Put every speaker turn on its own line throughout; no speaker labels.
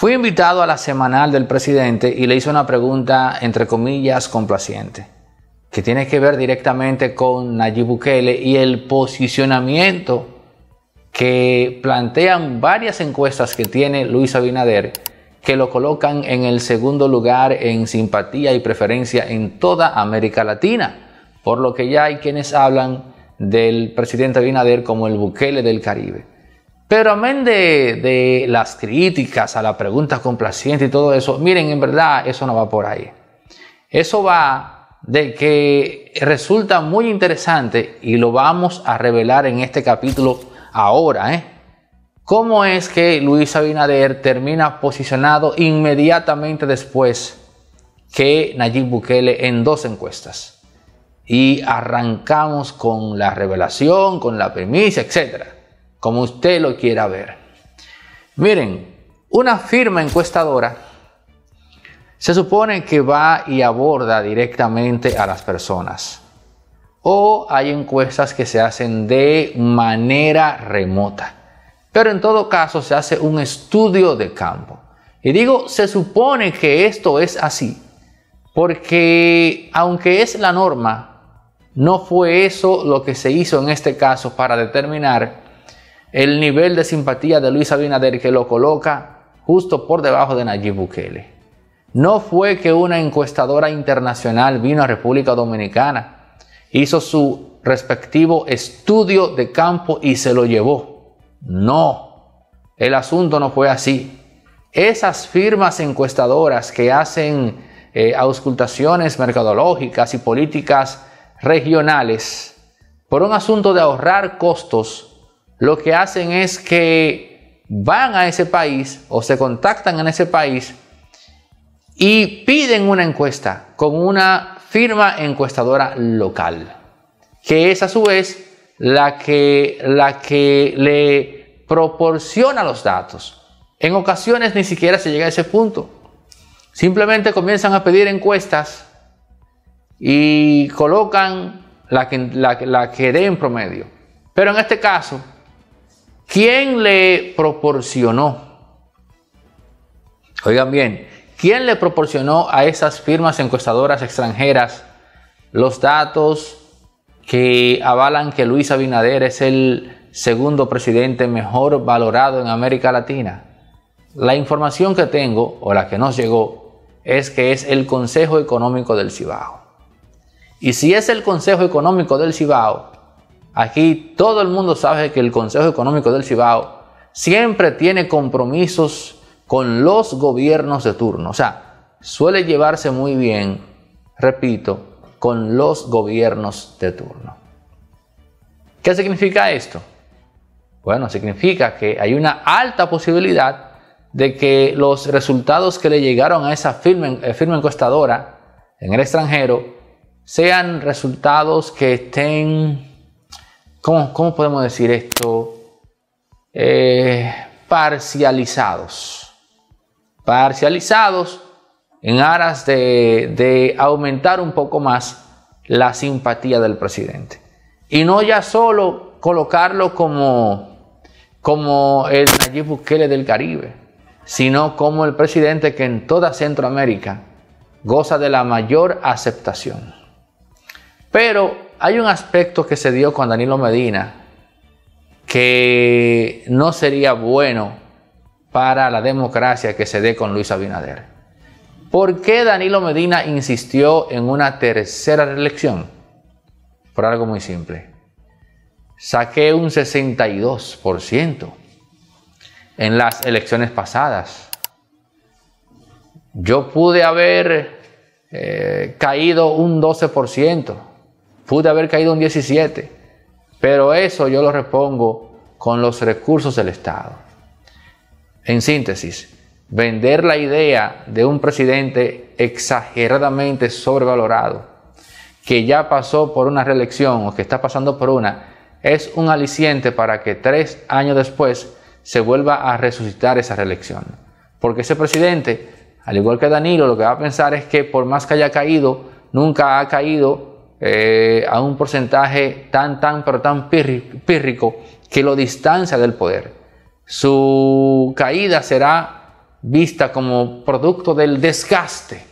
Fui invitado a la semanal del presidente y le hice una pregunta, entre comillas, complaciente, que tiene que ver directamente con Nayib Bukele y el posicionamiento que plantean varias encuestas que tiene Luis Abinader, que lo colocan en el segundo lugar en simpatía y preferencia en toda América Latina, por lo que ya hay quienes hablan del presidente Abinader como el Bukele del Caribe. Pero amén de, de, las críticas a la pregunta complaciente y todo eso, miren, en verdad eso no va por ahí. Eso va de que resulta muy interesante y lo vamos a revelar en este capítulo ahora, ¿eh? ¿Cómo es que Luis Abinader termina posicionado inmediatamente después que Nayib Bukele en dos encuestas? Y arrancamos con la revelación, con la primicia, etcétera como usted lo quiera ver. Miren, una firma encuestadora se supone que va y aborda directamente a las personas. O hay encuestas que se hacen de manera remota. Pero en todo caso se hace un estudio de campo. Y digo, se supone que esto es así. Porque aunque es la norma, no fue eso lo que se hizo en este caso para determinar el nivel de simpatía de Luis Abinader que lo coloca justo por debajo de Nayib Bukele. No fue que una encuestadora internacional vino a República Dominicana, hizo su respectivo estudio de campo y se lo llevó. No, el asunto no fue así. Esas firmas encuestadoras que hacen eh, auscultaciones mercadológicas y políticas regionales, por un asunto de ahorrar costos, lo que hacen es que van a ese país o se contactan en ese país y piden una encuesta con una firma encuestadora local, que es a su vez la que, la que le proporciona los datos. En ocasiones ni siquiera se llega a ese punto. Simplemente comienzan a pedir encuestas y colocan la que, la, la que dé en promedio. Pero en este caso, ¿Quién le proporcionó? Oigan bien, ¿quién le proporcionó a esas firmas encuestadoras extranjeras los datos que avalan que Luis Abinader es el segundo presidente mejor valorado en América Latina? La información que tengo, o la que nos llegó, es que es el Consejo Económico del Cibao. Y si es el Consejo Económico del Cibao, Aquí todo el mundo sabe que el Consejo Económico del Cibao siempre tiene compromisos con los gobiernos de turno. O sea, suele llevarse muy bien, repito, con los gobiernos de turno. ¿Qué significa esto? Bueno, significa que hay una alta posibilidad de que los resultados que le llegaron a esa firma, eh, firma encuestadora en el extranjero sean resultados que estén ¿cómo, podemos decir esto? Eh, parcializados. Parcializados en aras de, de, aumentar un poco más la simpatía del presidente. Y no ya solo colocarlo como, como el Nayib Bukele del Caribe, sino como el presidente que en toda Centroamérica goza de la mayor aceptación. Pero hay un aspecto que se dio con Danilo Medina que no sería bueno para la democracia que se dé con Luis Abinader. ¿Por qué Danilo Medina insistió en una tercera reelección? Por algo muy simple. Saqué un 62% en las elecciones pasadas. Yo pude haber eh, caído un 12% Pude haber caído un 17, pero eso yo lo repongo con los recursos del Estado. En síntesis, vender la idea de un presidente exageradamente sobrevalorado, que ya pasó por una reelección o que está pasando por una, es un aliciente para que tres años después se vuelva a resucitar esa reelección. Porque ese presidente, al igual que Danilo, lo que va a pensar es que por más que haya caído, nunca ha caído eh, a un porcentaje tan, tan, pero tan pírrico que lo distancia del poder. Su caída será vista como producto del desgaste.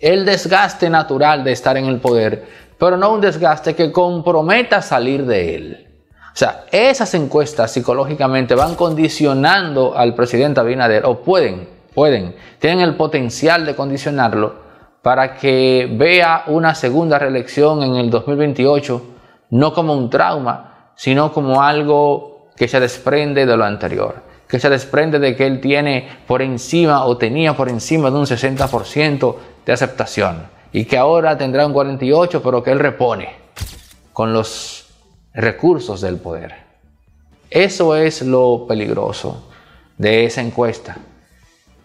El desgaste natural de estar en el poder, pero no un desgaste que comprometa salir de él. O sea, esas encuestas psicológicamente van condicionando al presidente Abinader, o pueden, pueden, tienen el potencial de condicionarlo para que vea una segunda reelección en el 2028 no como un trauma, sino como algo que se desprende de lo anterior, que se desprende de que él tiene por encima o tenía por encima de un 60% de aceptación y que ahora tendrá un 48% pero que él repone con los recursos del poder. Eso es lo peligroso de esa encuesta.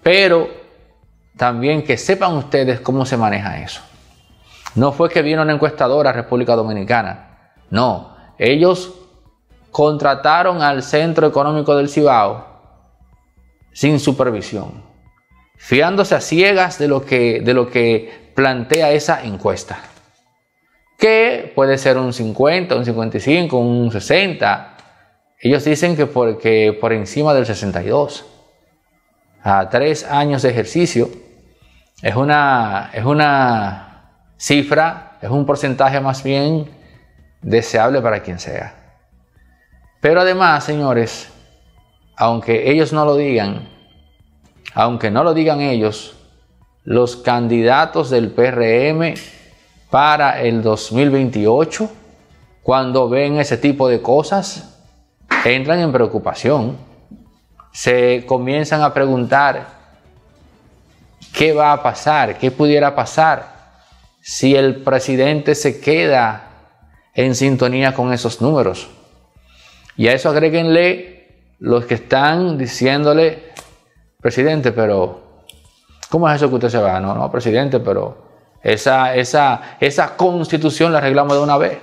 Pero también que sepan ustedes cómo se maneja eso. No fue que vino una encuestadora a República Dominicana. No, ellos contrataron al Centro Económico del Cibao sin supervisión, fiándose a ciegas de lo que, de lo que plantea esa encuesta. Que puede ser un 50, un 55, un 60. Ellos dicen que porque por encima del 62 a tres años de ejercicio, es una, es una cifra, es un porcentaje más bien deseable para quien sea. Pero además, señores, aunque ellos no lo digan, aunque no lo digan ellos, los candidatos del PRM para el 2028, cuando ven ese tipo de cosas, entran en preocupación se comienzan a preguntar qué va a pasar, qué pudiera pasar si el presidente se queda en sintonía con esos números. Y a eso agréguenle los que están diciéndole, presidente, pero ¿cómo es eso que usted se va? No, no, presidente, pero esa, esa, esa constitución la arreglamos de una vez.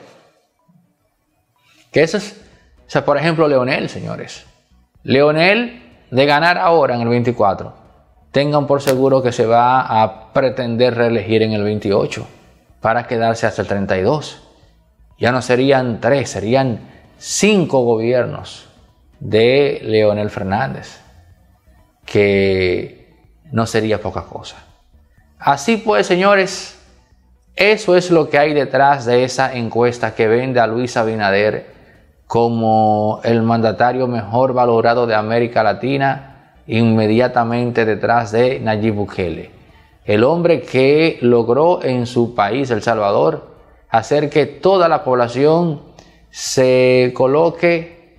Que eso es, o sea, por ejemplo, Leonel, señores. Leonel, de ganar ahora en el 24, tengan por seguro que se va a pretender reelegir en el 28 para quedarse hasta el 32. Ya no serían tres, serían cinco gobiernos de Leonel Fernández, que no sería poca cosa. Así pues, señores, eso es lo que hay detrás de esa encuesta que vende a Luis Abinader como el mandatario mejor valorado de América Latina, inmediatamente detrás de Nayib Bukele. El hombre que logró en su país, El Salvador, hacer que toda la población se coloque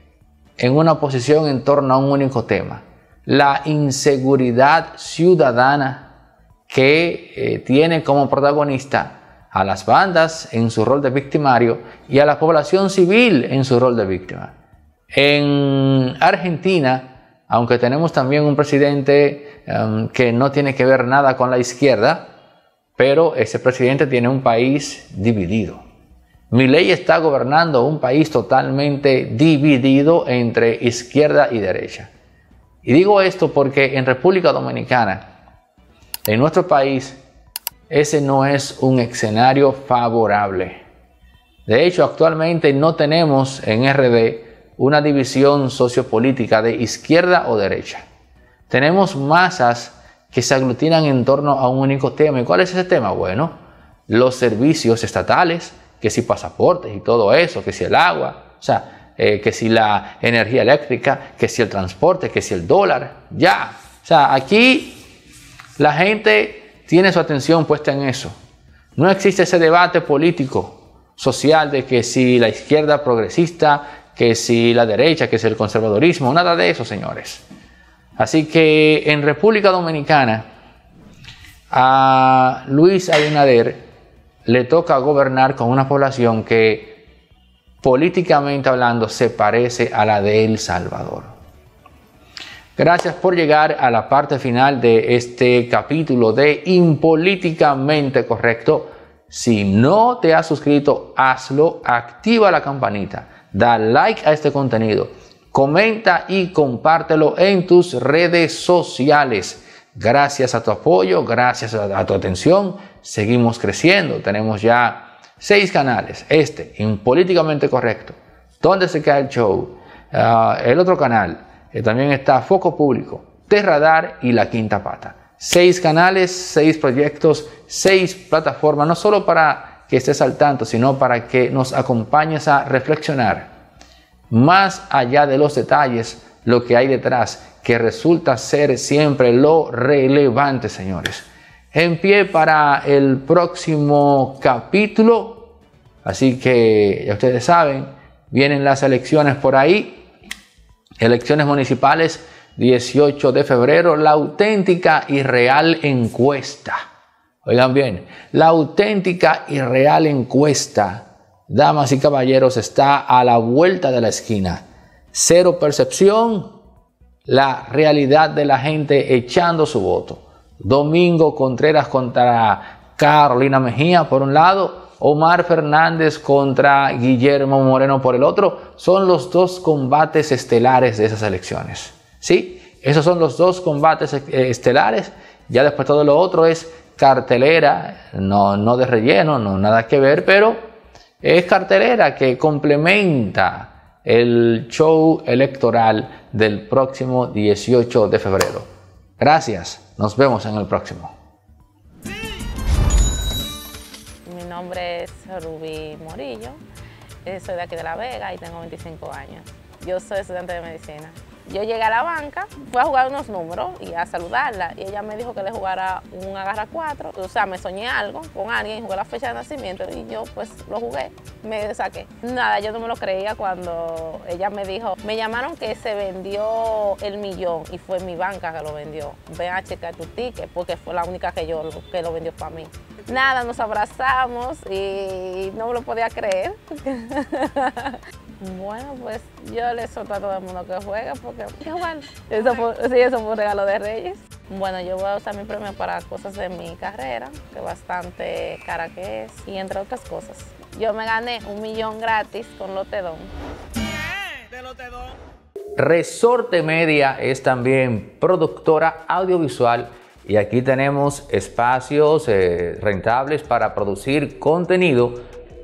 en una posición en torno a un único tema, la inseguridad ciudadana que eh, tiene como protagonista a las bandas en su rol de victimario y a la población civil en su rol de víctima. En Argentina, aunque tenemos también un presidente em, que no tiene que ver nada con la izquierda, pero ese presidente tiene un país dividido. ley está gobernando un país totalmente dividido entre izquierda y derecha. Y digo esto porque en República Dominicana, en nuestro país, ese no es un escenario favorable. De hecho, actualmente no tenemos en RD una división sociopolítica de izquierda o derecha. Tenemos masas que se aglutinan en torno a un único tema. ¿Y cuál es ese tema? Bueno, los servicios estatales, que si pasaportes y todo eso, que si el agua, o sea, eh, que si la energía eléctrica, que si el transporte, que si el dólar, ya. O sea, aquí la gente tiene su atención puesta en eso. No existe ese debate político, social, de que si la izquierda progresista, que si la derecha, que si el conservadorismo, nada de eso, señores. Así que en República Dominicana, a Luis Abinader le toca gobernar con una población que políticamente hablando se parece a la de El Salvador. Gracias por llegar a la parte final de este capítulo de Impolíticamente Correcto. Si no te has suscrito, hazlo, activa la campanita, da like a este contenido, comenta y compártelo en tus redes sociales. Gracias a tu apoyo, gracias a, tu atención, seguimos creciendo. Tenemos ya seis canales. Este, Impolíticamente Correcto. ¿Dónde se queda el show? Ah, el otro canal, también está Foco Público, Terradar y La Quinta Pata. Seis canales, seis proyectos, seis plataformas, no solo para que estés al tanto, sino para que nos acompañes a reflexionar más allá de los detalles, lo que hay detrás, que resulta ser siempre lo relevante, señores. En pie para el próximo capítulo, así que ya ustedes saben, vienen las elecciones por ahí, elecciones municipales 18 de febrero, la auténtica y real encuesta. Oigan bien, la auténtica y real encuesta, damas y caballeros, está a la vuelta de la esquina. Cero percepción, la realidad de la gente echando su voto. Domingo Contreras contra Carolina Mejía por un lado, Omar Fernández contra Guillermo Moreno por el otro, son los dos combates estelares de esas elecciones. ¿Sí? Esos son los dos combates eh, estelares. Ya después todo lo otro es cartelera, no, no de relleno, no nada que ver, pero es cartelera que complementa el show electoral del próximo 18 de febrero. Gracias, nos vemos en el próximo.
Es Rubí Morillo, eh, soy de aquí de La Vega y tengo 25 años. Yo soy estudiante de medicina. Yo llegué a la banca, fui a jugar unos números y a saludarla. Y ella me dijo que le jugara un agarra cuatro. O sea, me soñé algo con alguien, jugué la fecha de nacimiento y yo pues lo jugué, me saqué. Nada, yo no me lo creía cuando ella me dijo, me llamaron que se vendió el millón y fue mi banca que lo vendió. Ven a checar tu ticket porque fue la única que yo que lo vendió para mí. Nada, nos abrazamos y no me lo podía creer. Bueno, pues yo le solto a todo el mundo que juegue porque qué bueno. Eso fue, sí, eso fue un regalo de Reyes. Bueno, yo voy a usar mi premio para cosas de mi carrera, que bastante cara que es, y entre otras cosas. Yo me gané un millón gratis con Lotedón.
de Lotedón. Resorte Media es también productora audiovisual y aquí tenemos espacios eh, rentables para producir contenido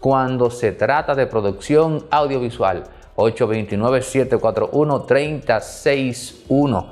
cuando se trata de producción audiovisual. 829-741-3061.